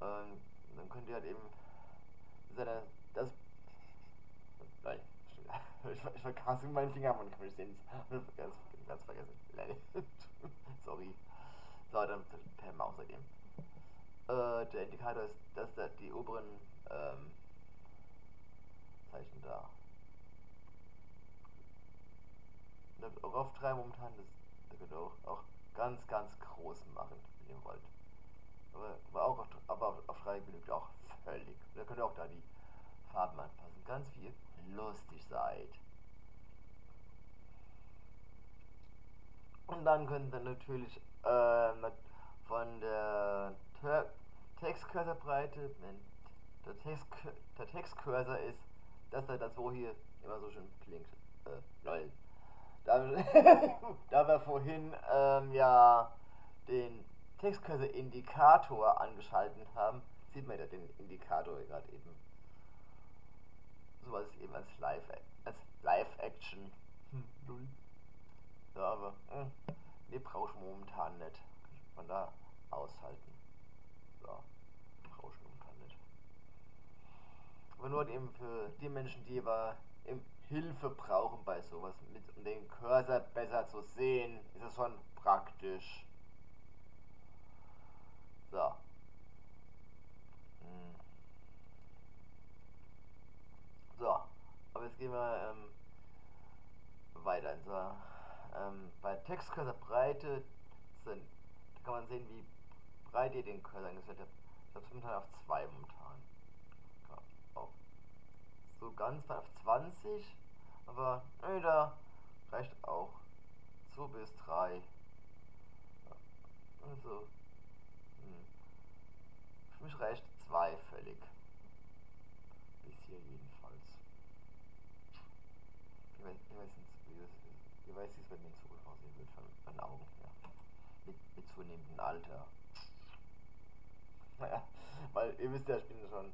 ähm, dann könnt ihr halt eben seine, das, nein, ich, ich vergaß meinen Finger und kann mich sehen, ganz, ganz vergessen, sorry, so, dann per Maus eben. Äh, der Indikator ist, dass da die oberen ähm, Zeichen da. Und auch auf 3 momentan, das, das könnt ihr auch, auch ganz, ganz groß machen, wenn ihr wollt. Aber, aber auch auf, aber auf 3 genügt auch völlig. Da könnt ihr auch da die Farben anpassen, ganz ihr lustig seid. Und dann könnt ihr natürlich äh, von der Textkursorbreite, der, Text, der Textcursor ist, dass er das wo hier immer so schön blinkt. Äh, lol. Da, da wir vorhin ähm, ja den Textcursor-Indikator angeschaltet haben, sieht man ja den Indikator gerade eben. Sowas eben als Live Live-Action. Hm, ja, aber hm, nee, brauche ich momentan nicht. Von da aushalten. So, brauche ich momentan nicht. Aber nur eben für die Menschen, die aber Hilfe brauchen bei sowas, mit um den Cursor besser zu sehen, ist es schon praktisch. So. Hm. So, aber jetzt gehen wir ähm, Breite. Also ähm, bei Textcursor-Breite sind, da kann man sehen, wie breit ihr den Cursor eingestellt habt. Ich habe es momentan auf 2 momentan. Ja, auf so ganz auf 20, aber nee, da reicht auch 2 bis 3. Also, hm. für mich reicht 2 völlig. Bis hier jedenfalls. Ich weiß, ich weiß es bei mir in Zukunft aussehen wird, von meinen Augen her. Mit, mit zunehmendem Alter. Naja, weil ihr wisst ja, ich bin schon,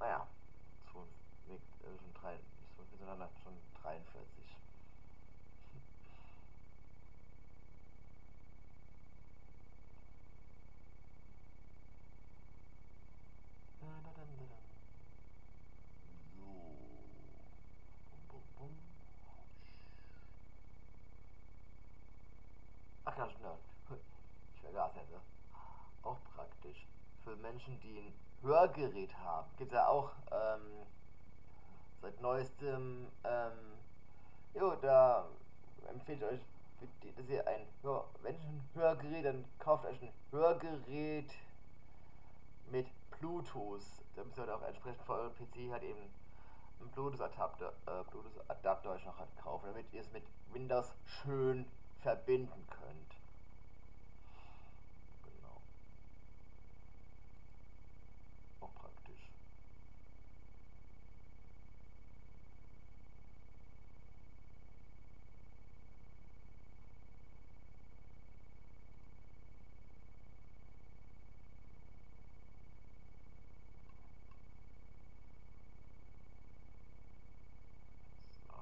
naja, zu, nee, äh, schon drei, nicht so viel, sondern schon 43. So. Bum, bum, bum. Ach ja, schnell. Ich vergaß hätte. Auch praktisch. Für Menschen, die ein Hörgerät haben. Gibt es ja auch ähm, seit neuestem. Ähm, jo, da empfehle ich euch, dass ihr ein Hör wenn ihr ein Hörgerät, dann kauft euch ein Hörgerät mit Bluetooth. Da müsst ihr halt auch entsprechend für euren PC halt eben einen Bluetooth-Adapter äh, Bluetooth euch noch halt kaufen, damit ihr es mit Windows schön verbinden könnt. Genau. Auch praktisch. So.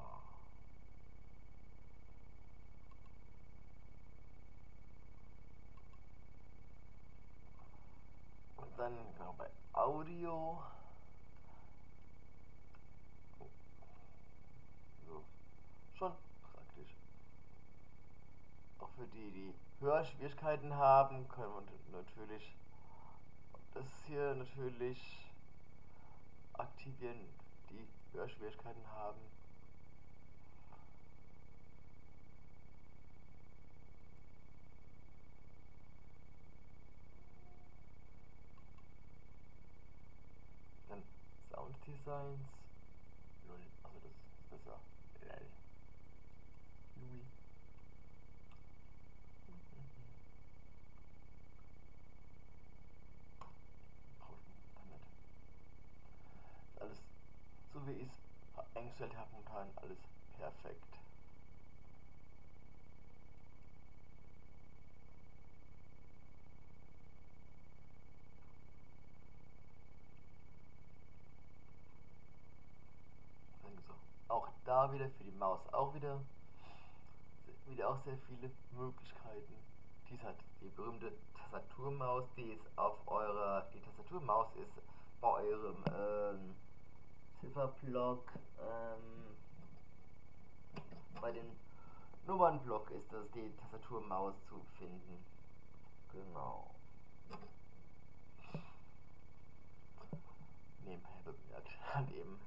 Und dann genau bei Audio. So. Schon praktisch. Auch für die, die Hörschwierigkeiten haben, können wir natürlich das hier natürlich aktivieren, die Hörschwierigkeiten haben. Dann Sound Designs. Lol, also das, das ist ja lol. Louis. Braucht man nicht. Ist alles so wie ich es eingestellt habe momentan alles perfekt. Dann gibt's auch, auch da wieder für die Maus auch wieder wieder auch sehr viele Möglichkeiten. Dies hat die berühmte Tastaturmaus, die ist auf eurer die Tastaturmaus ist bei eurem ähm, Zifferblock ähm, bei dem Nummernblock ist das die Tastaturmaus zu finden. Genau. Nebenbei bemerkt, halt eben.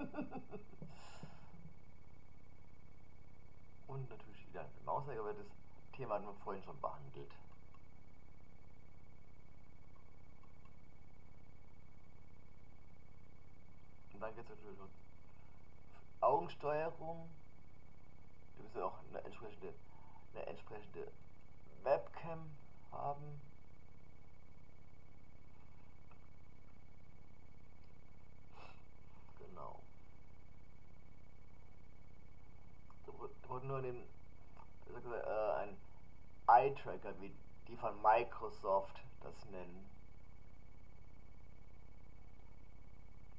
Und natürlich wieder eine Mauszeiger, aber das Thema hatten wir vorhin schon behandelt. Und dann geht es natürlich um Augensteuerung. Du musst ja auch eine entsprechende, eine entsprechende Webcam haben. Genau. Da wurde- nur mal, äh, ein Eye-Tracker, wie die von Microsoft das nennen.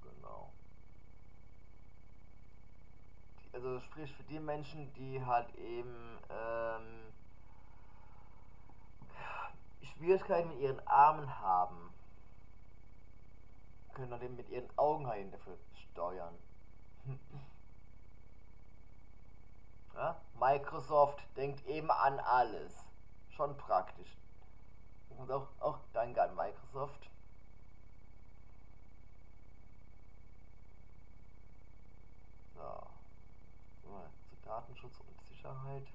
Genau. Also sprich für die Menschen, die halt eben ähm, Schwierigkeiten mit ihren Armen haben, können dann eben mit ihren Augen halt dafür steuern. Ja? Microsoft denkt eben an alles. Schon praktisch. Und auch, auch danke an Microsoft. So. Mal zu Datenschutz und Sicherheit.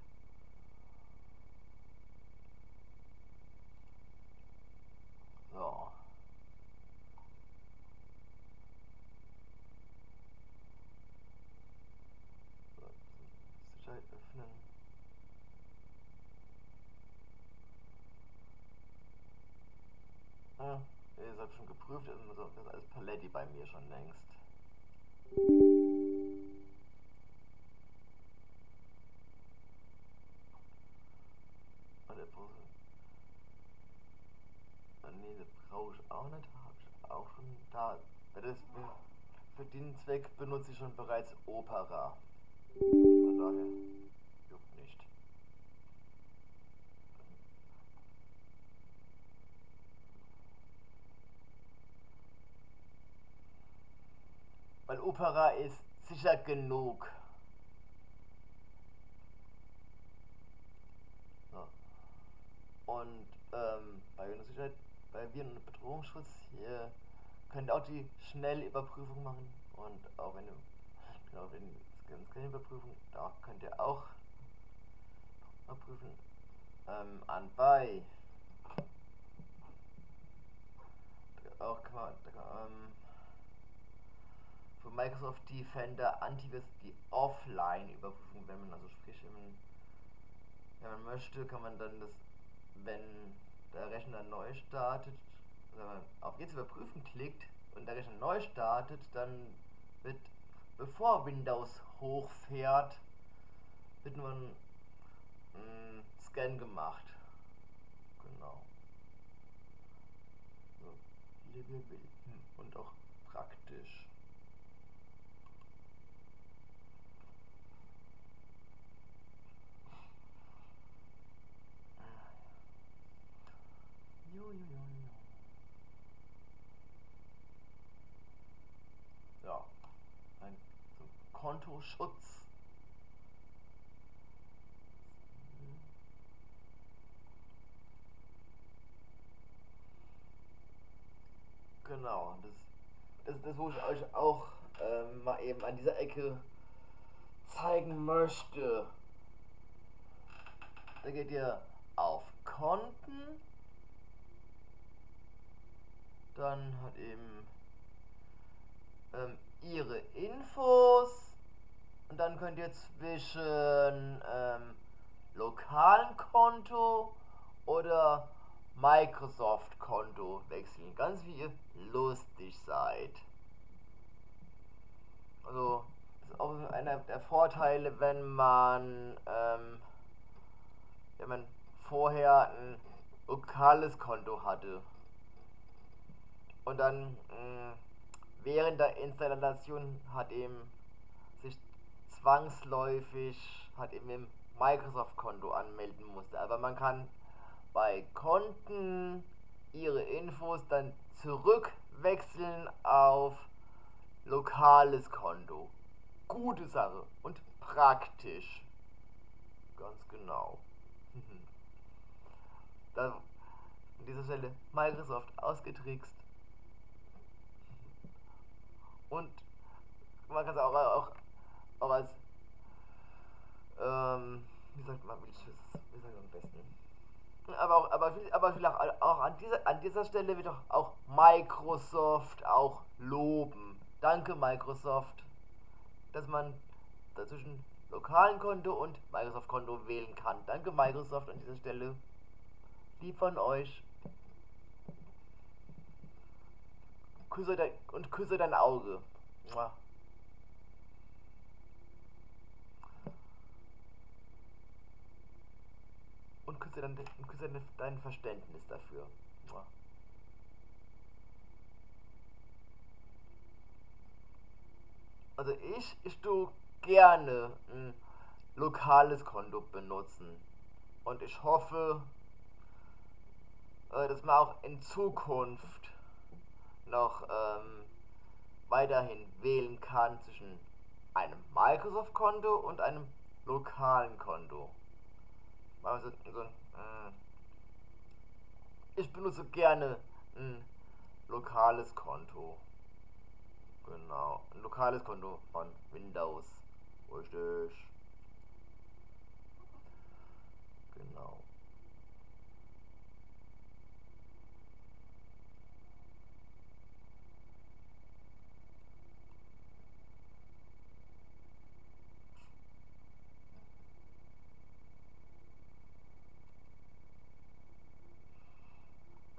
Opera. Von daher juckt nicht. Weil Opera ist sicher genug. Und ähm, bei Sicherheit, bei Viren- und Bedrohungsschutz hier könnt ihr auch die Schnellüberprüfung machen und auch wenn ihr genau wenn ganz keine Überprüfung, da könnt ihr auch überprüfen ähm, anbei. Auch kann man, ähm, für Microsoft Defender Antivirus die Offline-Überprüfung, wenn man also sprich, wenn man, wenn man möchte, kann man dann das, wenn der Rechner neu startet, wenn man auf jetzt überprüfen klickt und der Rechner neu startet, dann wird bevor Windows hochfährt, wird nur ein, ein Scan gemacht. Genau. So, und auch praktisch. Jo, jo, jo, jo. Ja, ein so Kontoschutz. Genau, das, das, wo ich euch auch ähm, mal eben an dieser Ecke zeigen möchte. Da geht ihr auf Konten, dann hat eben ähm, ihre Infos und dann könnt ihr zwischen ähm, lokalen Konto oder Microsoft Konto wechseln, ganz wie ihr lustig seid. Also das ist auch einer der Vorteile, wenn man ähm, wenn man vorher ein lokales Konto hatte und dann mh, während der Installation hat eben sich zwangsläufig hat eben im Microsoft-Konto anmelden musste. Aber man kann bei Konten ihre Infos dann zurückwechseln auf lokales Konto. Gute Sache und praktisch. Ganz genau. da an dieser Stelle Microsoft ausgetrickst. Und man kann es auch, auch, auch als, ähm, wie sagt man, wie sagt man am besten? Aber auch, aber, aber vielleicht auch an dieser, an dieser Stelle wird auch Microsoft auch loben. Danke Microsoft, dass man dazwischen lokalen Konto und Microsoft Konto wählen kann. Danke Microsoft an dieser Stelle. Lieb von euch. Küsse dein, und küsse dein Auge. Mua. Und küsse, dein, und küsse dein, dein Verständnis dafür. Mua. Also ich, ich tue gerne ein lokales Konto benutzen. Und ich hoffe, äh, dass man auch in Zukunft noch ähm, weiterhin wählen kann zwischen einem Microsoft-Konto und einem lokalen Konto. Also, also, äh, ich benutze gerne ein lokales Konto. Genau, ein lokales Konto von Windows. Richtig. Genau.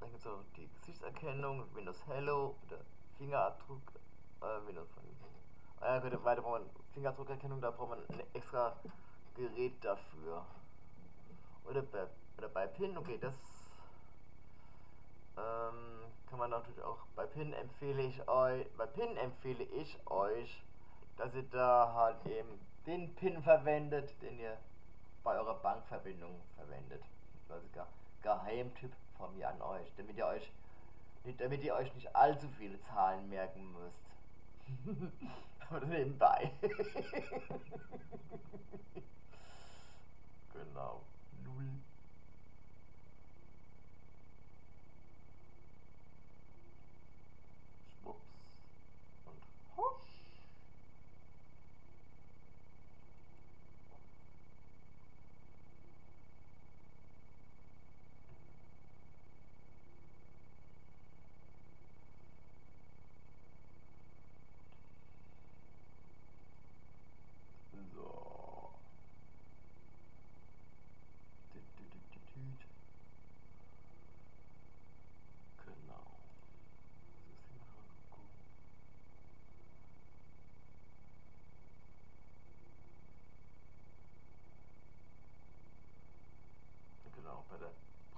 Dann gibt es so die Gesichtserkennung, Windows Hello oder Fingerabdruck, äh, Windows von. Äh, könnte weiter braucht man Fingerabdruckerkennung, da braucht man ein extra Gerät dafür. Oder bei, oder bei PIN, okay, das ähm, kann man natürlich auch bei PIN empfehle ich euch, bei PIN empfehle ich euch, dass ihr da halt eben den PIN verwendet, den ihr bei eurer Bankverbindung verwendet. Also Ge Geheimtipp von mir an euch, damit ihr euch damit ihr euch nicht allzu viele Zahlen merken müsst. Aber nebenbei. genau. Null.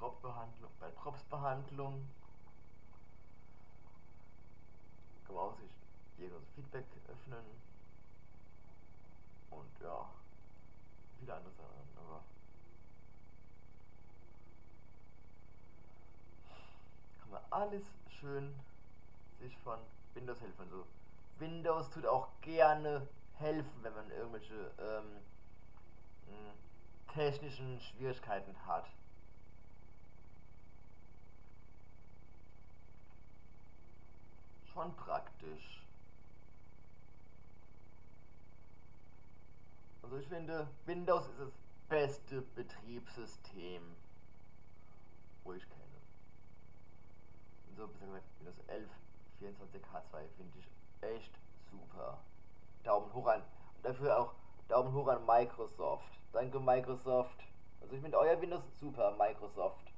Propsbehandlung, bei Propsbehandlung kann man auch sich jedes Feedback öffnen und ja, viele andere Sachen, aber kann man alles schön sich von Windows helfen. So, Windows tut auch gerne helfen, wenn man irgendwelche ähm, technischen Schwierigkeiten hat. schon praktisch. Also ich finde, Windows ist das beste Betriebssystem, wo ich kenne. So besser gesagt, Windows 11, 24K2 finde ich echt super. Daumen hoch an. Und dafür auch Daumen hoch an Microsoft. Danke Microsoft. Also ich finde euer Windows super, Microsoft.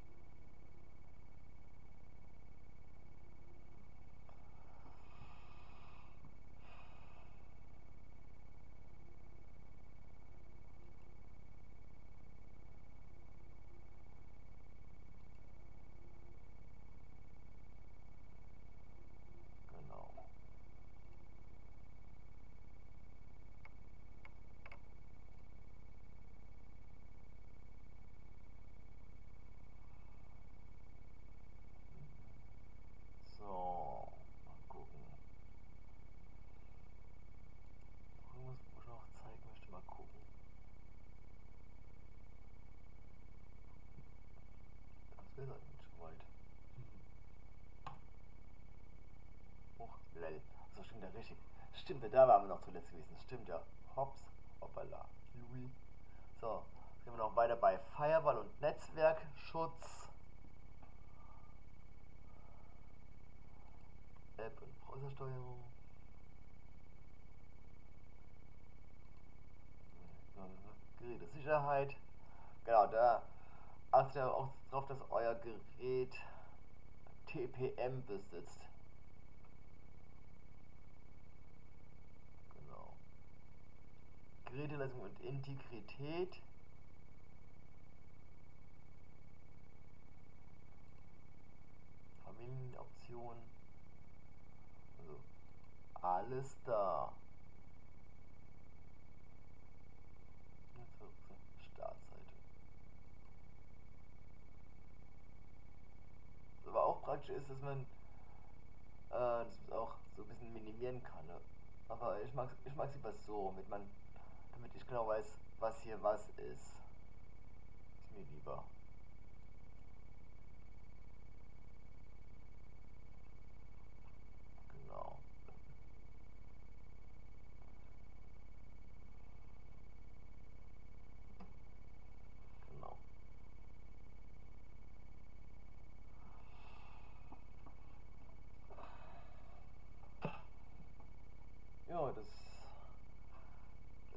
richtig. Stimmt, da waren wir noch zuletzt gewesen. Stimmt ja. Hops, hoppala, Louis. So, gehen wir noch weiter bei Firewall und Netzwerkschutz. App und Browsersteuerung. Gerätesicherheit. Genau, da achtet ihr auch darauf, dass euer Gerät TPM besitzt. Geräteleistung und Integrität. Familienoption. Also alles da. Startseite. Aber auch praktisch ist, dass man äh, das auch so ein bisschen minimieren kann. Ne? Aber ich mag ich mag lieber so, mit man damit ich genau weiß, was hier was ist. Ist mir lieber. Genau. Genau. Ja, das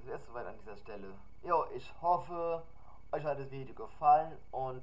wäre es soweit an dieser Stelle. Jo, ich hoffe, euch hat das Video gefallen und.